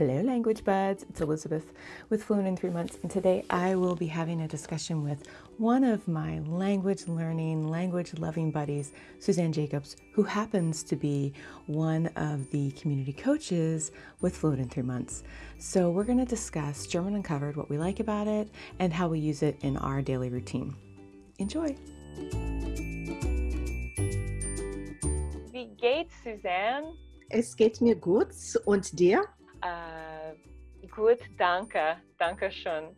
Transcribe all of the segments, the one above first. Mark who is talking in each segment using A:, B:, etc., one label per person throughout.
A: Hello, language buds. It's Elizabeth with Fluent in Three Months, and today I will be having a discussion with one of my language learning, language loving buddies, Suzanne Jacobs, who happens to be one of the community coaches with Fluent in Three Months. So, we're going to discuss German Uncovered, what we like about it, and how we use it in our daily routine. Enjoy!
B: Wie geht's, Suzanne?
C: Es geht mir gut und dir?
B: Uh, gut, danke, danke schön.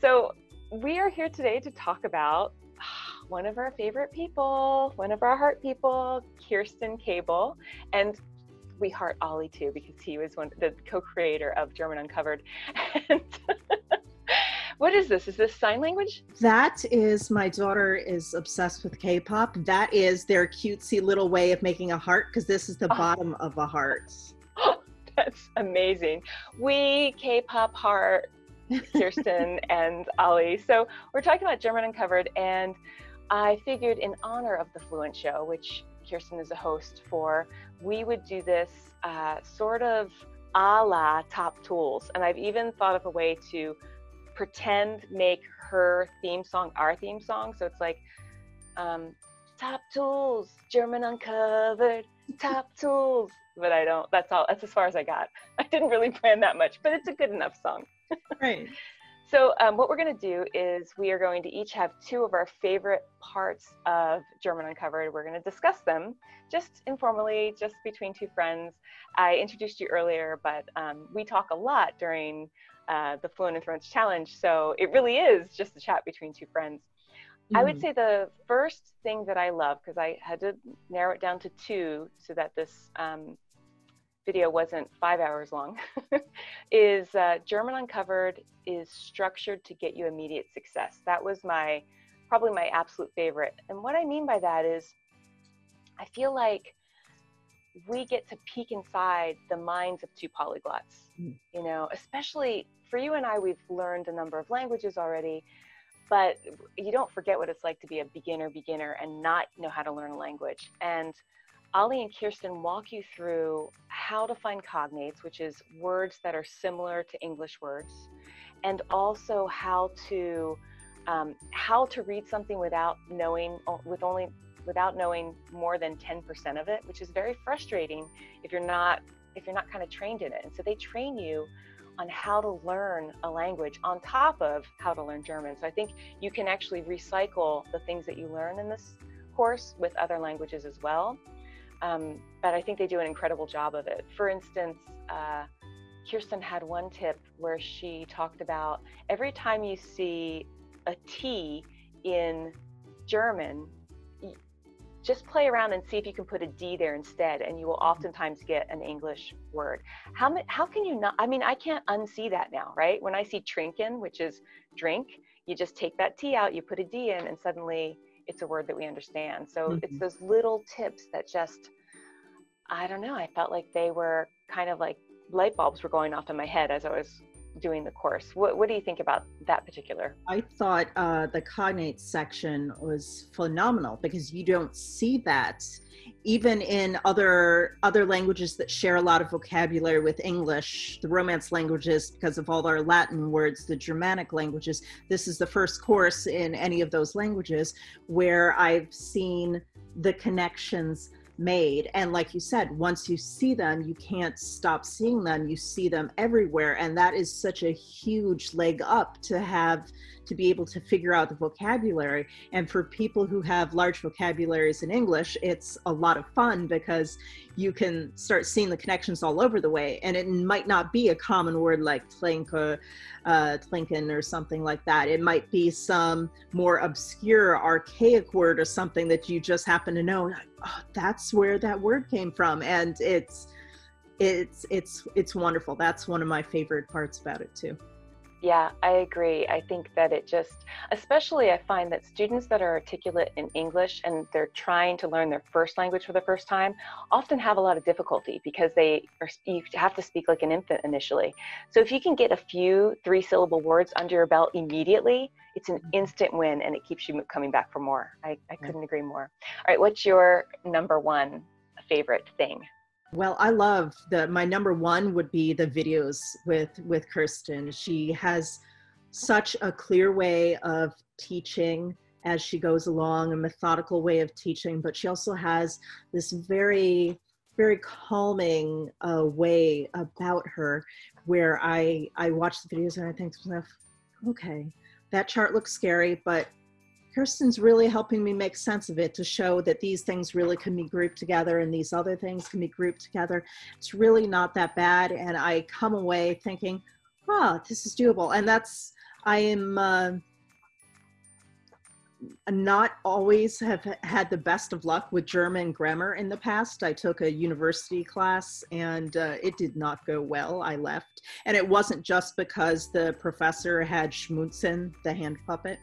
B: So, we are here today to talk about one of our favorite people, one of our heart people, Kerstin Cable. And we heart Olly too, because he was one the co-creator of German Uncovered. And what is this? Is this sign language?
C: That is my daughter is obsessed with K-pop. That is their cutesy little way of making a heart because this is the oh. bottom of a heart.
B: That's amazing. We K-pop heart Kerstin and Olly. So we're talking about German Uncovered, and I figured in honor of the Fluent Show, which Kerstin is a host for, we would do this uh, sort of a la top tools. And I've even thought of a way to pretend make her theme song our theme song. So it's like um, top tools, German Uncovered, top tools but I don't. That's all. That's as far as I got. I didn't really plan that much, but it's a good enough song.
C: right.
B: So um, what we're going to do is we are going to each have two of our favorite parts of German Uncovered. We're going to discuss them just informally, just between two friends. I introduced you earlier, but um, we talk a lot during uh, the Fluent in Three Challenge, so it really is just a chat between two friends. I would mm. say the first thing that I love, because I had to narrow it down to two so that this um, video wasn't five hours long, is uh, German Uncovered is structured to get you immediate success. That was my, probably my absolute favorite. And what I mean by that is, I feel like we get to peek inside the minds of two polyglots, mm. you know, especially for you and I, we've learned a number of languages already, but you don't forget what it's like to be a beginner beginner and not know how to learn a language. And Olly and Kerstin walk you through how to find cognates, which is words that are similar to English words, and also how to um, how to read something without knowing with only without knowing more than 10% of it, which is very frustrating if you're not if you're not kind of trained in it. And so they train you on how to learn a language on top of how to learn German. So I think you can actually recycle the things that you learn in this course with other languages as well. Um, but I think they do an incredible job of it. For instance, uh, Kerstin had one tip where she talked about every time you see a T in German, just play around and see if you can put a D there instead, and you will oftentimes get an English word. How, how can you not? I mean, I can't unsee that now, right? When I see trinken, which is drink, you just take that T out, you put a D in, and suddenly it's a word that we understand. So mm-hmm. it's those little tips that just, I don't know, I felt like they were kind of like light bulbs were going off in my head as I was doing the course. What, what do you think about that particular?
C: I thought uh, the cognate section was phenomenal because you don't see that even in other other languages that share a lot of vocabulary with english the romance languages because of all our latin words the germanic languages this is the first course in any of those languages where i've seen the connections made. And like you said once you see them you can't stop seeing them. You see them everywhere. And that is such a huge leg up to have to be able to figure out the vocabulary. And for people who have large vocabularies in english it's a lot of fun because you can start seeing the connections all over the way and it might not be a common word like tlinka uh, trinken or something like that. It might be some more obscure archaic word or something that you just happen to know oh, that's where that word came from and it's it's it's it's wonderful. That's one of my favorite parts about it too
B: yeah, I agree. I think that it just, especially I find that students that are articulate in English and they're trying to learn their first language for the first time often have a lot of difficulty because they are, you have to speak like an infant initially. So if you can get a few three syllable words under your belt immediately, it's an mm-hmm. instant win and it keeps you coming back for more. I, I couldn't agree more. All right, what's your number one favorite thing?
C: Well, I love the my number one would be the videos with with Kerstin. She has such a clear way of teaching as she goes along, a methodical way of teaching, but she also has this very very calming uh, way about her where I I watch the videos and I think okay, that chart looks scary, but Kerstin's really helping me make sense of it to show that these things really can be grouped together and these other things can be grouped together. It's really not that bad. And I come away thinking, oh, this is doable. And that's, I am, uh, not always have had the best of luck with German grammar in the past. I took a university class and uh, it did not go well. I left. And it wasn't just because the professor had Schmunzen, the hand puppet.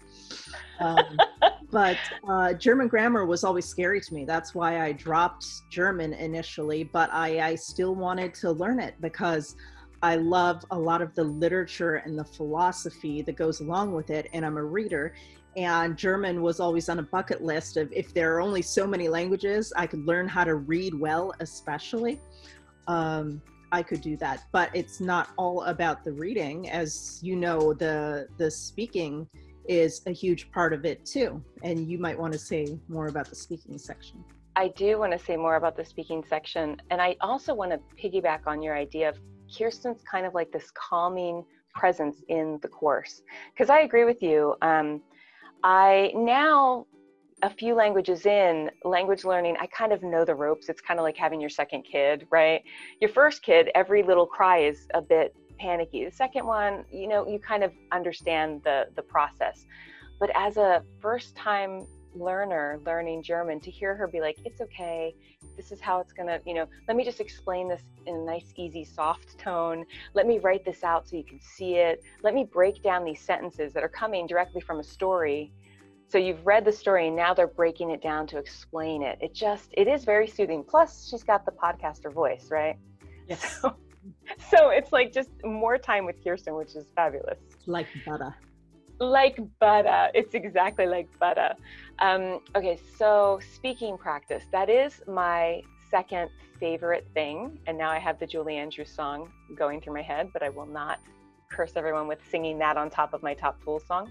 C: Um, but uh, German grammar was always scary to me. That's why I dropped German initially, but I, I still wanted to learn it because I love a lot of the literature and the philosophy that goes along with it. And I'm a reader and German was always on a bucket list of if there are only so many languages, I could learn how to read well, especially. Um, I could do that, but it's not all about the reading, as you know. The the speaking is a huge part of it too, and you might want to say more about the speaking section.
B: I do want to say more about the speaking section, and I also want to piggyback on your idea of Kerstin's kind of like this calming presence in the course, because I agree with you. Um, I now, a few languages in, language learning, I kind of know the ropes. It's kind of like having your second kid, right? Your first kid, every little cry is a bit panicky. The second one, you know, you kind of understand the the process. But as a first time learner learning German, to hear her be like, it's okay, this is how it's gonna, you know, let me just explain this in a nice, easy, soft tone. Let me write this out so you can see it. Let me break down these sentences that are coming directly from a story. So you've read the story and now they're breaking it down to explain it. It just, it is very soothing. Plus, she's got the podcaster voice, right?
C: Yes.
B: So, so it's like just more time with Kerstin, which is fabulous.
C: Like butter
B: like butter. It's exactly like butter. Um, okay, so speaking practice, that is my second favorite thing. And now I have the Julie Andrews song going through my head, but I will not curse everyone with singing that on top of my top tool song.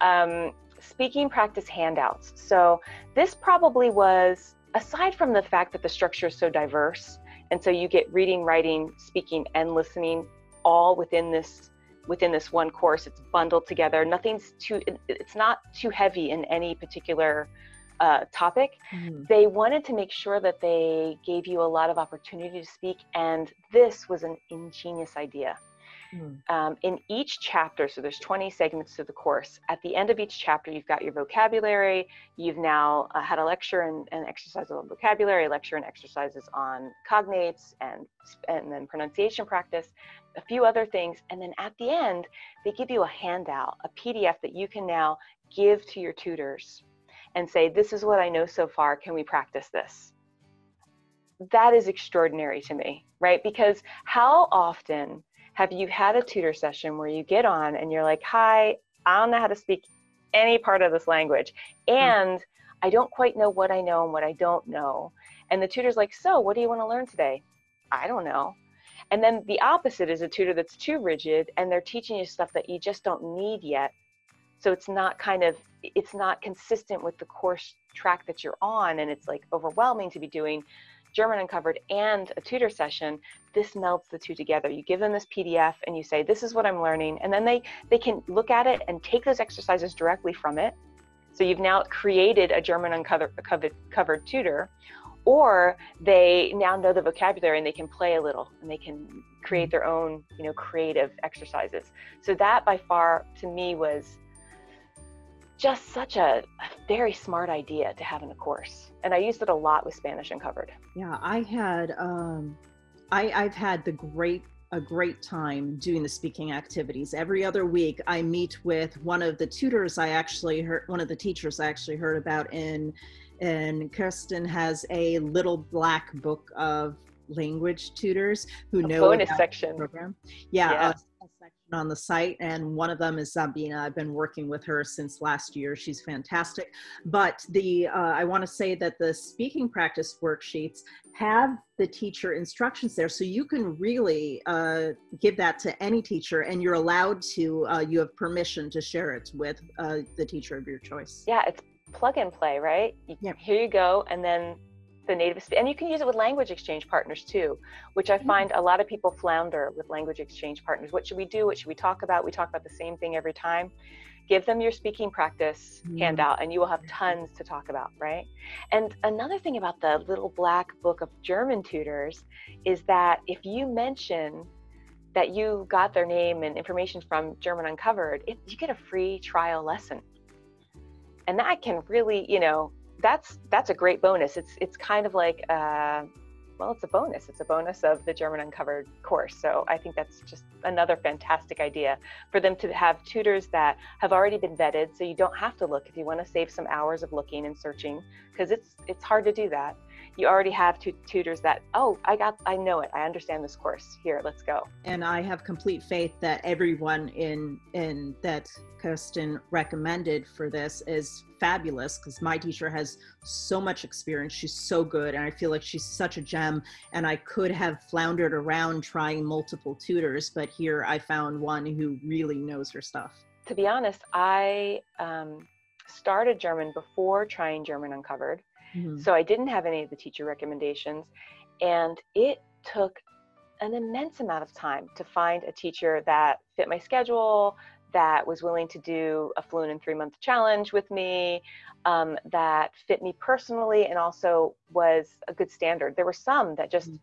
B: Um, speaking practice handouts. So this probably was, aside from the fact that the structure is so diverse, and so you get reading, writing, speaking, and listening all within this within this one course. It's bundled together. Nothing's too, it's not too heavy in any particular uh, topic. Mm-hmm. They wanted to make sure that they gave you a lot of opportunity to speak, and this was an ingenious idea. Mm. Um, in each chapter, so there's 20 segments to the course. At the end of each chapter, you've got your vocabulary. You've now uh, had a lecture and, and exercises on vocabulary, a lecture and exercises on cognates, and and then pronunciation practice, a few other things, and then at the end, they give you a handout, a PDF that you can now give to your tutors, and say, "This is what I know so far. Can we practice this?" That is extraordinary to me, right? Because how often have you had a tutor session where you get on and you're like, hi, I don't know how to speak any part of this language. Hmm. And. I don't quite know what I know and what I don't know. And the tutor's like, so what do you want to learn today? I don't know. And then the opposite is a tutor that's too rigid and they're teaching you stuff that you just don't need yet. So it's not kind of, it's not consistent with the course track that you're on. And it's like overwhelming to be doing German Uncovered and a tutor session, this melds the two together. You give them this PDF and you say, this is what I'm learning. And then they, they can look at it and take those exercises directly from it. So you've now created a German Uncovered covered, covered tutor, or they now know the vocabulary and they can play a little and they can create their own, you know, creative exercises. So that by far to me was just such a, a, very smart idea to have in a course. And I used it a lot with Spanish Uncovered.
C: Yeah, I had, um, I, I've had the great, a great time doing the speaking activities. Every other week, I meet with one of the tutors I actually heard, one of the teachers I actually heard about in, and Kerstin has a little black book of language tutors who
B: a
C: know
B: bonus section
C: program. Yeah, yeah. A, a, section on the site, and one of them is Zabina. I've been working with her since last year. She's fantastic. But the uh, I want to say that the speaking practice worksheets have the teacher instructions there, so you can really uh, give that to any teacher, and you're allowed to. Uh, you have permission to share it with uh, the teacher of your choice.
B: Yeah, it's plug and play, right?
C: Yeah.
B: Here you go, and then the native and you can use it with language exchange partners too which i mm-hmm. find a lot of people flounder with language exchange partners. What should we do? What should we talk about? We talk about the same thing every time. Give them your speaking practice mm-hmm. handout and you will have tons to talk about right? And another thing about the little black book of german tutors is that if you mention that you got their name and information from german uncovered it, you get a free trial lesson. And that can really you know that's that's a great bonus. It's it's kind of like uh, well, it's a bonus. It's a bonus of the German Uncovered course. So I think that's just another fantastic idea for them to have tutors that have already been vetted, so you don't have to look if you want to save some hours of looking and searching, because it's it's hard to do that you already have tutors that oh i got i know it i understand this course here let's go
C: and i have complete faith that everyone in in that kerstin recommended for this is fabulous because my teacher has so much experience she's so good and i feel like she's such a gem and i could have floundered around trying multiple tutors but here i found one who really knows her stuff
B: to be honest i um, started german before trying german uncovered Mm-hmm. So I didn't have any of the teacher recommendations. And it took an immense amount of time to find a teacher that fit my schedule, that was willing to do a fluent in three month challenge with me, um, that fit me personally, and also was a good standard. There were some that just, mm-hmm.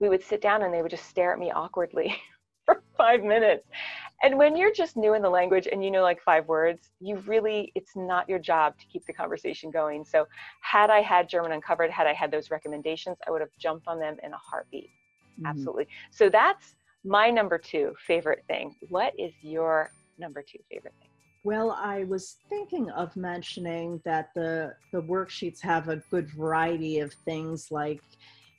B: we would sit down and they would just stare at me awkwardly for five minutes. And when you're just new in the language and you know like five words, you really, it's not your job to keep the conversation going. So, had I had German Uncovered, had I had those recommendations, I would have jumped on them in a heartbeat. Mm-hmm. Absolutely. So, that's my number two favorite thing. What is your number two favorite thing?
C: Well, I was thinking of mentioning that the the worksheets have a good variety of things like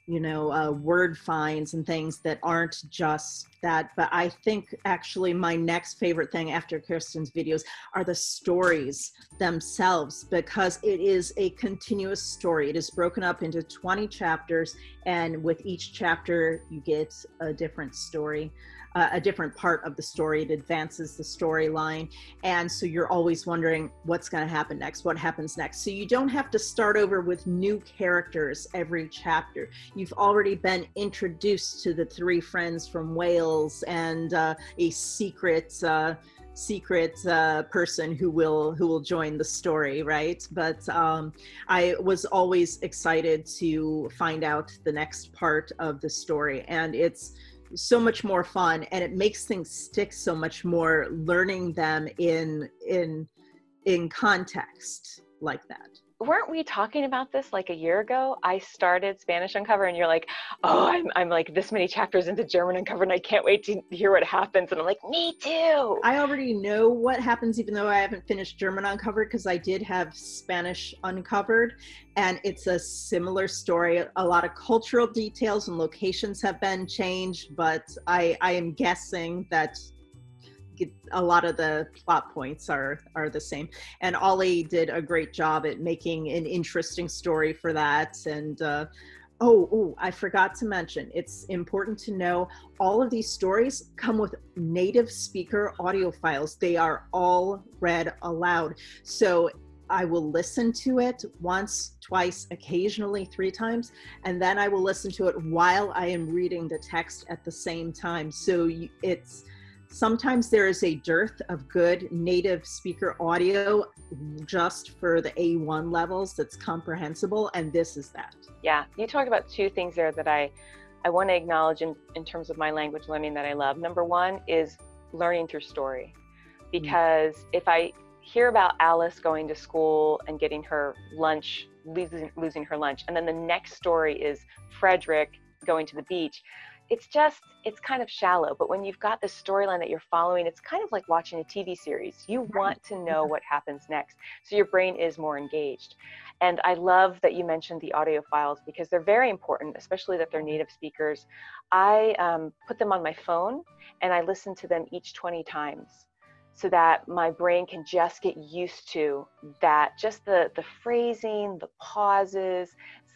C: you know, uh, word finds and things that aren't just that. But I think actually my next favorite thing after Kerstin's videos are the stories themselves because it is a continuous story. It is broken up into 20 chapters, and with each chapter, you get a different story a different part of the story. It advances the storyline. And so you're always wondering what's going to happen next, what happens next. So you don't have to start over with new characters every chapter. You've already been introduced to the three friends from Wales and uh, a secret. Uh, secret uh, person who will who will join the story right but um, i was always excited to find out the next part of the story and it's so much more fun and it makes things stick so much more learning them in in in context like that
B: weren't we talking about this like a year ago? I started Spanish Uncover, and you're like, oh, I'm, I'm like this many chapters into German Uncover, and I can't wait to hear what happens. And I'm like, me too.
C: I already know what happens, even though I haven't finished German Uncovered, because I did have Spanish Uncovered, and it's a similar story. A lot of cultural details and locations have been changed, but I, I am guessing that a lot of the plot points are are the same. And olly did a great job at making an interesting story for that. And uh, oh, oh i forgot to mention it's important to know all of these stories come with native speaker audio files. They are all read aloud. So I will listen to it once, twice, occasionally three times, and then I will listen to it while I am reading the text at the same time. So it's Sometimes there is a dearth of good native speaker audio just for the A1 levels that's comprehensible, and this is that.
B: Yeah, you talked about two things there that I, I want to acknowledge in, in terms of my language learning that I love. Number one is learning through story, mm. because mm-hmm. if I hear about Alice going to school and getting her lunch, losing, losing her lunch, and then the next story is Frederick going to the beach it's just it's kind of shallow but when you've got the storyline that you're following it's kind of like watching a tv series. You want to know what happens next so your brain is more engaged. And i love that you mentioned the audio files because they're very important especially that they're native speakers. I um, put them on my phone and i listen to them each 20 times so that my brain can just get used to that just the the phrasing the pauses.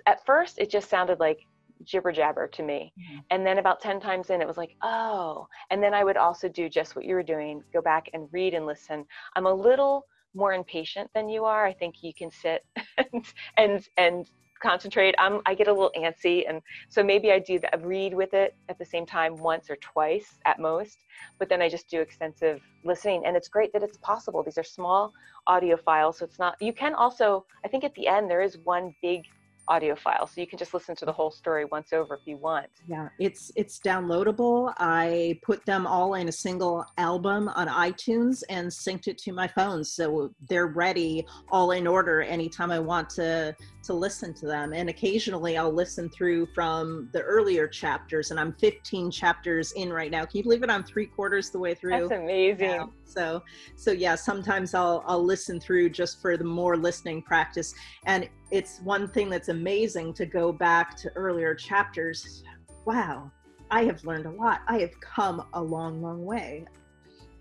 B: At first it just sounded like jibber jabber to me. Mm-hmm. And then about 10 times in, it was like, oh. And then I would also do just what you were doing go back and read and listen. I'm a little more impatient than you are. I think you can sit and, and, and concentrate. I'm, I get a little antsy. And so maybe I do that, read with it at the same time once or twice at most, but then I just do extensive listening. And it's great that it's possible. These are small audio files. So it's not, you can also, I think at the end, there is one big audio file so you can just listen to the whole story once over if you want.
C: Yeah it's it's downloadable. I put them all in a single album on itunes and synced it to my phone. So they're ready all in order anytime i want to to listen to them and occasionally i'll listen through from the earlier chapters and i'm 15 chapters in right now can you believe it i'm three quarters the way through
B: that's amazing yeah.
C: so so yeah sometimes i'll i'll listen through just for the more listening practice and it's one thing that's amazing to go back to earlier chapters. Wow, I have learned a lot. I have come a long, long way.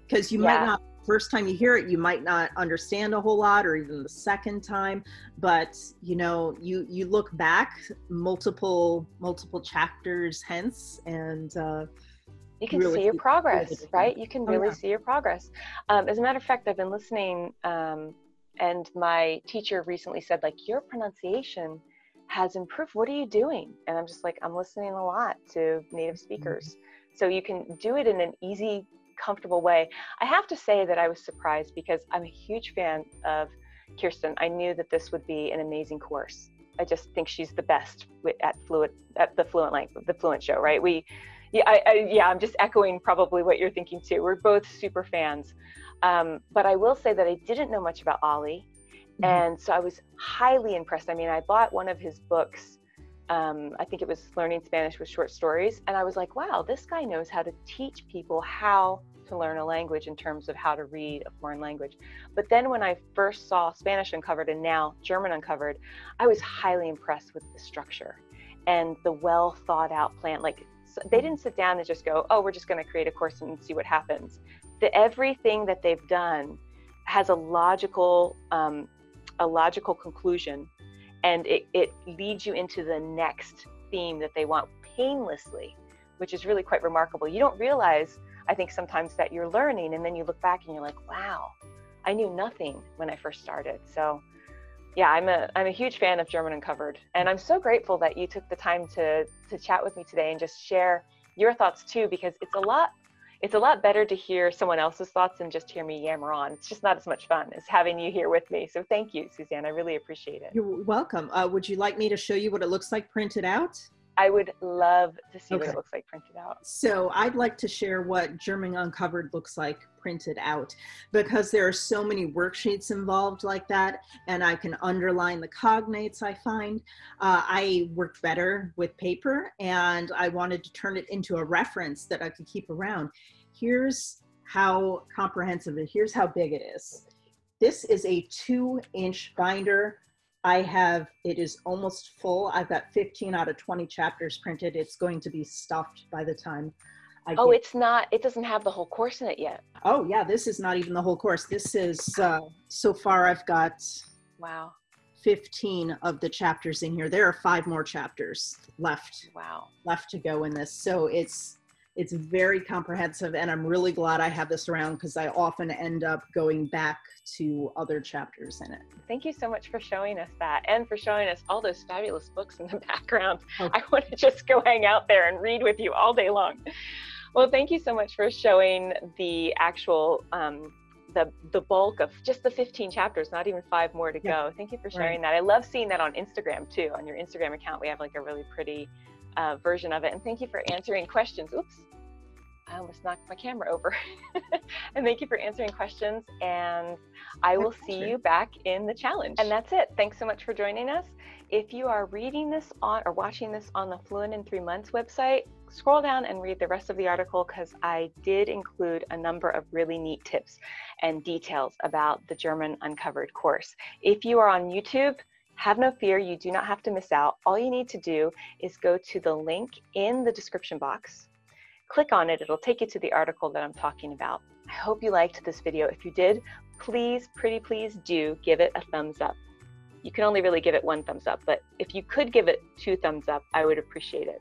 C: Because you yeah. might not, first time you hear it, you might not understand a whole lot, or even the second time. But you know, you you look back multiple multiple chapters hence, and uh,
B: you can really see your progress, right? You can oh, really oh, yeah. see your progress. Um, as a matter of fact, I've been listening um, and my teacher recently said like your pronunciation has improved what are you doing and i'm just like i'm listening a lot to native speakers so you can do it in an easy comfortable way i have to say that i was surprised because i'm a huge fan of kerstin i knew that this would be an amazing course i just think she's the best at fluent at the fluent language the fluent show right we yeah I, I yeah i'm just echoing probably what you're thinking too we're both super fans um, but I will say that I didn't know much about Olly, Mm-hmm. And so I was highly impressed. I mean, I bought one of his books. Um, I think it was Learning Spanish with Short Stories. And I was like, wow, this guy knows how to teach people how to learn a language in terms of how to read a foreign language. But then when I first saw Spanish Uncovered and now German Uncovered, I was highly impressed with the structure and the well thought out plan. Like they didn't sit down and just go, oh, we're just going to create a course and see what happens the everything that they've done has a logical um, a logical conclusion and it, it leads you into the next theme that they want painlessly which is really quite remarkable. You don't realize i think sometimes that you're learning and then you look back and you're like wow i knew nothing when i first started. So yeah i'm a i'm a huge fan of german uncovered and i'm so grateful that you took the time to to chat with me today and just share your thoughts too because it's a lot it's a lot better to hear someone else's thoughts than just hear me yammer on. It's just not as much fun as having you here with me. So thank you, Suzanne. I really appreciate it.
C: You're welcome. Uh, would you like me to show you what it looks like printed out?
B: I would love to see okay. what it looks like printed out.
C: So I'd like to share what German Uncovered looks like printed out because there are so many worksheets involved like that and I can underline the cognates I find. Uh, I work better with paper and I wanted to turn it into a reference that I could keep around. Here's how comprehensive it, here's how big it is. This is a two inch binder I have, it is almost full. I've got 15 out of 20 chapters printed. It's going to be stuffed by the time
B: I Oh, it's not, it doesn't have the whole course in it yet.
C: Oh, yeah, this is not even the whole course. This is, uh, so far I've got.
B: Wow.
C: 15 of the chapters in here. There are five more chapters left.
B: Wow.
C: Left to go in this. So it's it's very comprehensive, and I'm really glad I have this around because I often end up going back to other chapters in it.
B: Thank you so much for showing us that and for showing us all those fabulous books in the background. Okay. I want to just go hang out there and read with you all day long. Well, thank you so much for showing the actual um, the the bulk of just the 15 chapters, not even five more to yeah. go. Thank you for sharing right. that. I love seeing that on Instagram too. On your Instagram account, we have like a really pretty uh, version of it. And thank you for answering questions. Oops, I almost knocked my camera over. and thank you for answering questions. And I will see you back in the challenge. And that's it. Thanks so much for joining us. If you are reading this on or watching this on the Fluent in Three Months website, scroll down and read the rest of the article because I did include a number of really neat tips and details about the German Uncovered course. If you are on YouTube, have no fear, you do not have to miss out. All you need to do is go to the link in the description box, click on it, it'll take you to the article that I'm talking about. I hope you liked this video. If you did, please, pretty please do give it a thumbs up. You can only really give it one thumbs up, but if you could give it two thumbs up, I would appreciate it.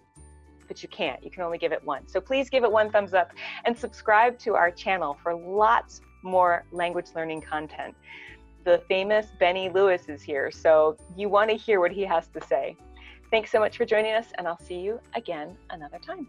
B: But you can't, you can only give it one. So please give it one thumbs up and subscribe to our channel for lots more language learning content. The famous Benny Lewis is here, so you want to hear what he has to say. Thanks so much for joining us, and I'll see you again another time.